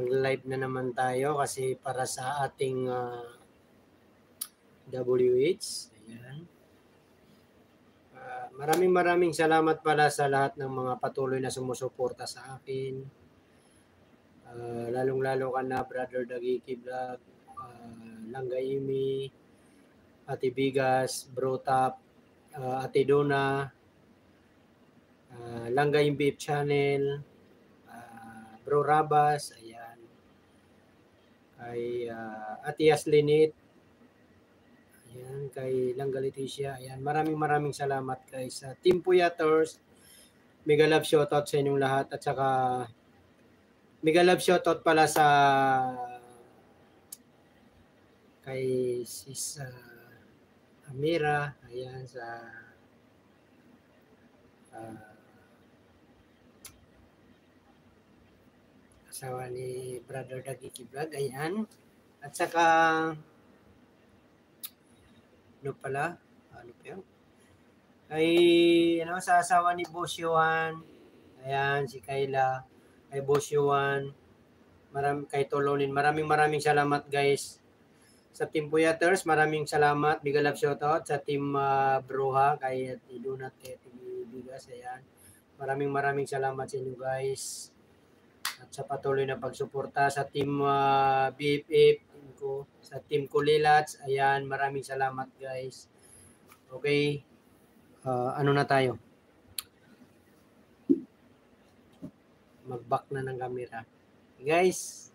mag-live na naman tayo kasi para sa ating uh, WH. Ayan. Uh, maraming maraming salamat pala sa lahat ng mga patuloy na sumusuporta sa akin. Uh, lalong-lalo ka na Brother Dagiki Vlog, uh, Langga Imi, Ate Bigas, Bro Top, uh, Ate Dona, uh, Langga Beef Channel, uh, Bro Rabas, ayan kay uh, Atias Linit, ayan, kay Langga Leticia, ayan, maraming maraming salamat kay sa Team Puyators, mega love shoutout sa inyong lahat. At saka mega love shoutout pala sa kay sis uh, Amira, ayan, sa uh, asawa ni Brother Dagiki Vlog. Ayan. At saka, ano pala? Ano pa yun? Kay, ano, sa asawa ni Boss Yuan. Ayan, si Kayla. Kay Boss Yuan. Maram, kay Tolonin. Maraming maraming salamat guys. Sa Team Puyaters, maraming salamat. Big love shoutout sa Team uh, Broha, kay Idunat, kay Bigas. Ayan. Maraming maraming salamat sa inyo guys at sa patuloy na pagsuporta sa team uh, BFF, team ko, sa team Kulilats. Ayan, maraming salamat guys. Okay, uh, ano na tayo? Mag-back na ng camera. Guys,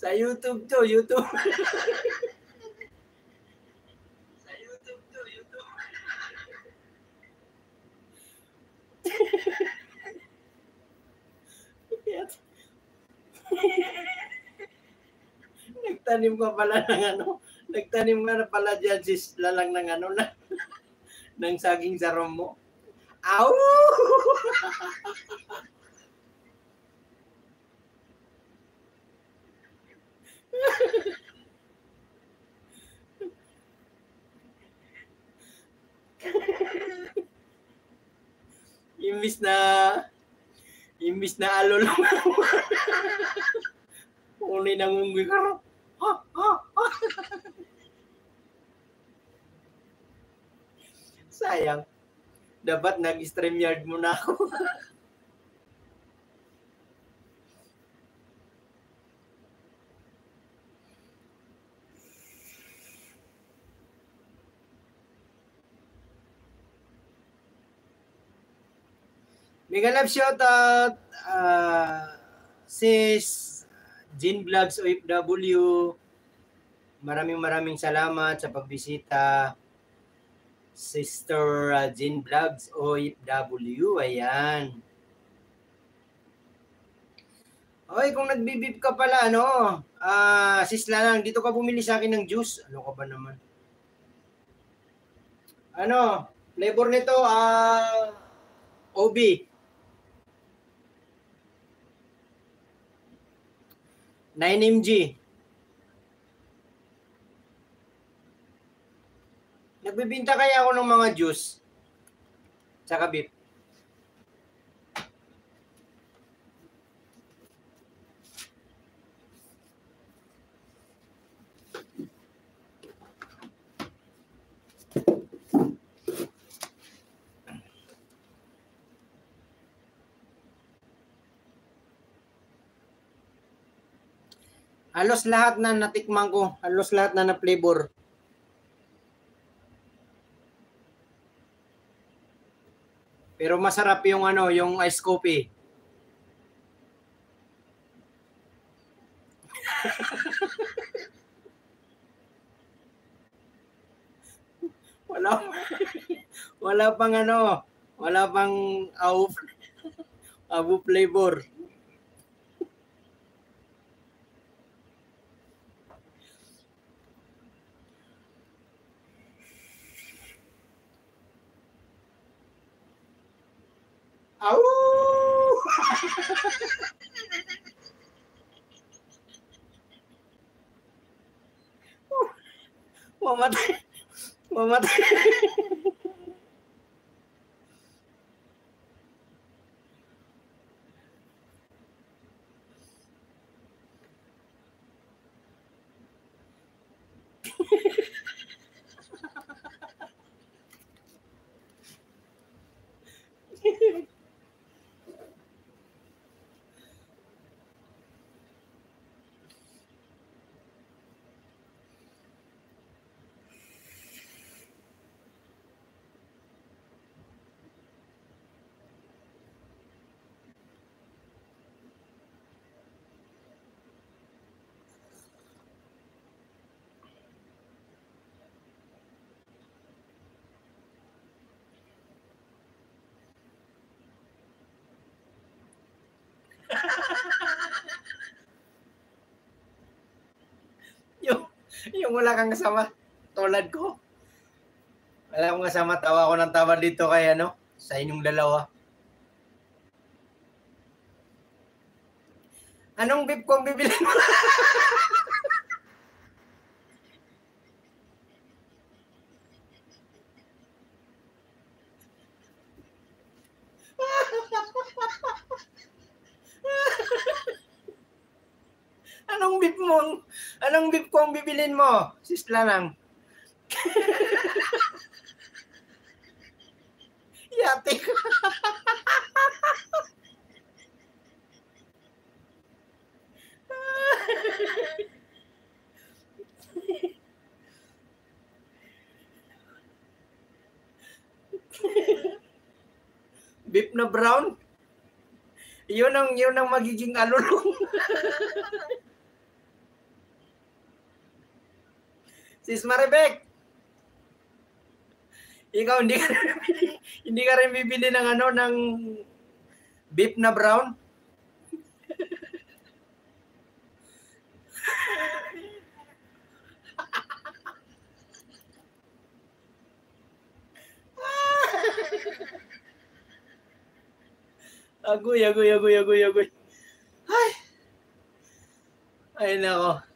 Sa YouTube to, YouTube. Sa YouTube to, YouTube. Nagtanim ka pala ng ano, nagtanim ka na pala dyan sis lalang ng ano na, ng saging sarom mo. Ow! Imbis na imbis na alol Uni nangungi ka. Ha, ha, ha. Sayang. Dapat nag-stream yard mo na ako. Mega love shoutout uh, sis Jean Vlogs OFW. Maraming maraming salamat sa pagbisita. Sister uh, Jean Vlogs OFW. Ayan. Oy, kung nagbibip ka pala, ano, ah, uh, sisla lang, dito ka bumili sa akin ng juice. Ano ka ba naman? Ano, flavor nito, ah, uh, OB. 9mg. Nagbibinta kaya ako ng mga juice. Tsaka beef. Halos lahat na natikman ko, halos lahat na na flavor. Pero masarap yung ano, yung ice coffee. wala wala pang ano, wala pang au au flavor. Au. mau mati. yung, wala kang kasama, tulad ko. Wala akong kasama, tawa ko ng tawa dito kay ano, sa inyong dalawa. Anong beef kong bibili mo? anong beef mo? Anong beef ko ang bibilin mo? Sisla lang. Yate ka. beef na brown? Yun ang, yun ang magiging alulong. Sis Maribek! Ikaw, hindi ka rin bibili, hindi ka rin bibili ng ano, ng beef na brown? agoy, agoy, agoy, agoy, agoy. Ay! Ay, nako.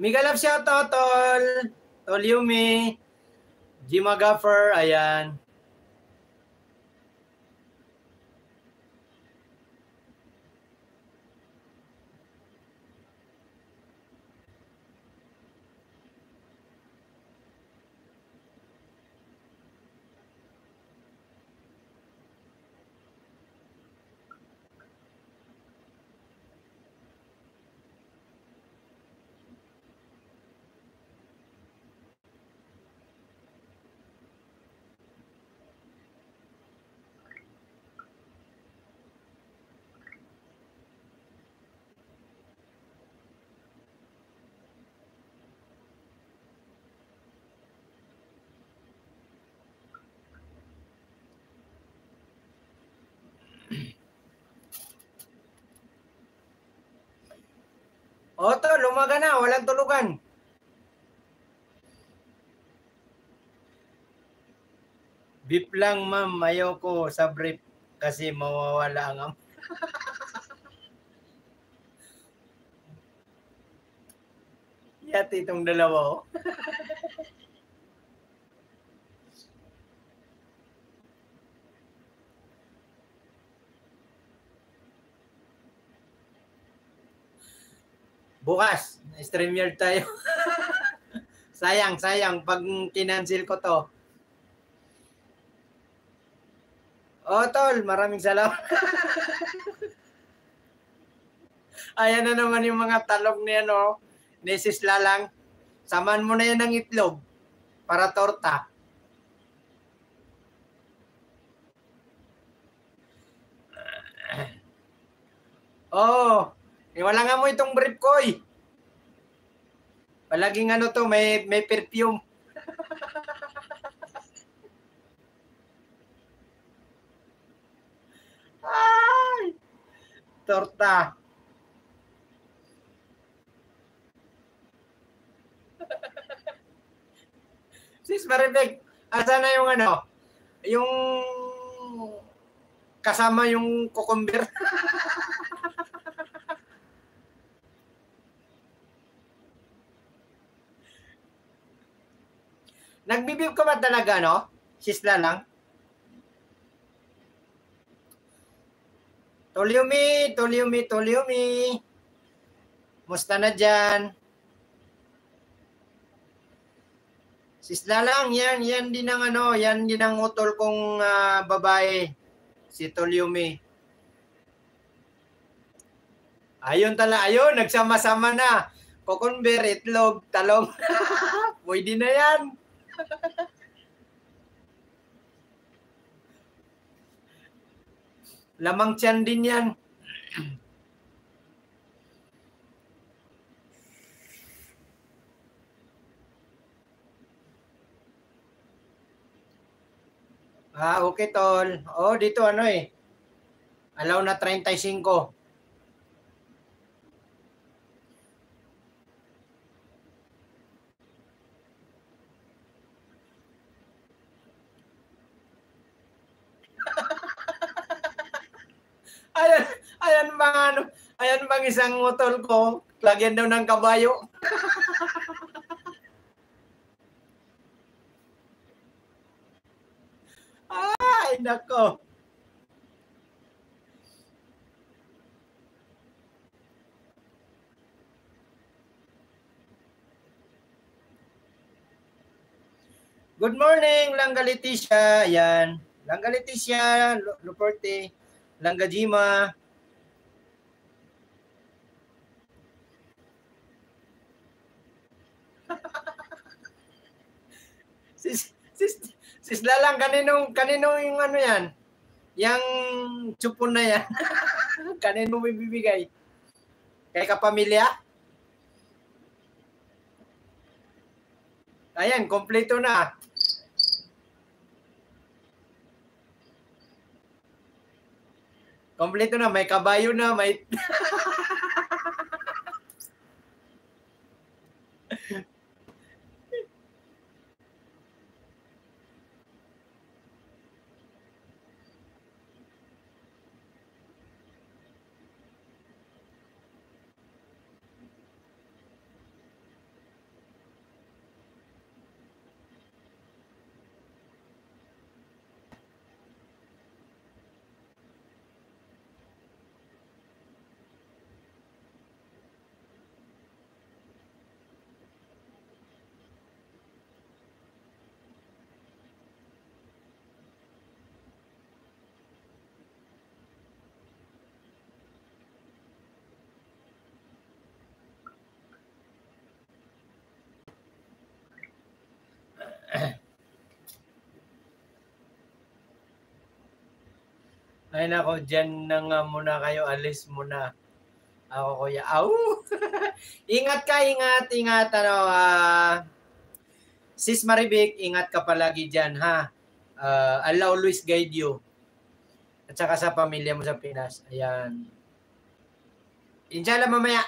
Mega love shoutout, Tol. Tol Yumi. Jima Gaffer, ayan. O, Tol, umaga na. Walang tulugan. Beef lang, ma'am. Ayoko sa brief kasi mawawala ang am. Yati itong dalawa, Bukas, stream yard tayo. sayang, sayang. Pag kinansil ko to. Oh, tol, maraming salamat. Ayan na naman yung mga talong ni ano, ni Sis Lalang. Saman mo na yan ng itlog para torta. Oh, eh, wala nga mo itong brief ko eh. Palaging ano to, may, may perfume. Ay! Torta. Sis Maribek, asa na yung ano? Yung kasama yung cucumber. Nagbibib ka ba talaga, no? Sisla lang? Tulyumi, tulyumi, tulyumi. Musta na dyan? Sisla lang, yan, yan din ang ano, yan din ang utol kong ah, babae, si Tulyumi. Ayun tala, ayun, nagsama-sama na. Kukunber, itlog, talong. Pwede na yan. Lamang tiyan din yan. Ah, okay tol. Oh, dito ano eh. Allow na 35. Ayan, ayan bang ano, ayan bang isang motor ko, lagyan daw ng kabayo. Ay, nako. Good morning, Langga Leticia. Ayan. Langga Leticia, Lu- Luporte, Langga Jima. sis, sis, sis Lalang, kanino, kanino yung ano yan? Yang chupon na yan. kanino mo ibibigay? Kay kapamilya? Ayan, kompleto na. Kompleto na, may kabayo na, may Ay nako, dyan na nga muna kayo, alis muna. Ako kuya, au! ingat ka, ingat, ingat, ano, ah, Sis Maribik, ingat ka palagi dyan, ha? Ah, Allah always guide you. At saka sa pamilya mo sa Pinas. Ayan. Inshallah mamaya,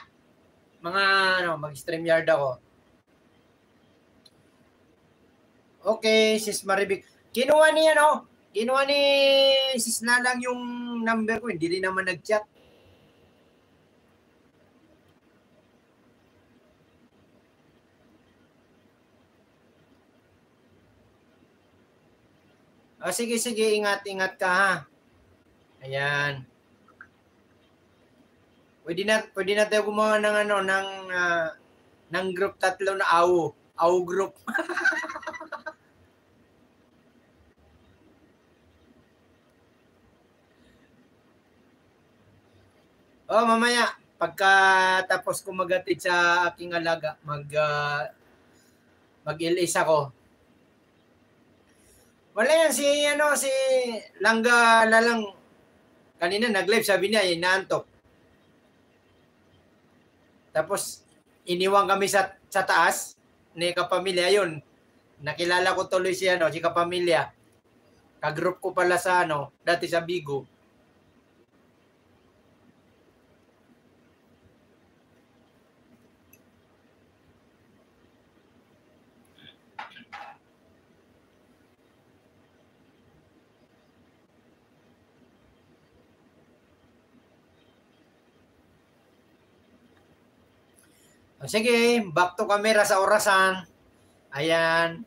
mga, ano, mag-stream yard ako. Okay, Sis Maribik. Kinuha ni, ano, kinuha ni Sis Nalang yung number ko, hindi rin naman nag-chat. Ah, sige, sige, ingat-ingat ka ha. Ayan. Pwede na pwede na tayo gumawa ng ano ng ah, ng group tatlo na AW, AW group. Oh, mamaya pagka tapos ko magatid sa aking alaga, mag uh, mag-ilis ako. Wala yan si ano si Langga Lalang kanina nag-live sabi niya inaantok. Tapos iniwan kami sa sa taas ni kapamilya yun. Nakilala ko tuloy si ano, si kapamilya. Ka-group ko pala sa ano, dati sa Bigo. Sige, back to camera sa orasan. Ayan.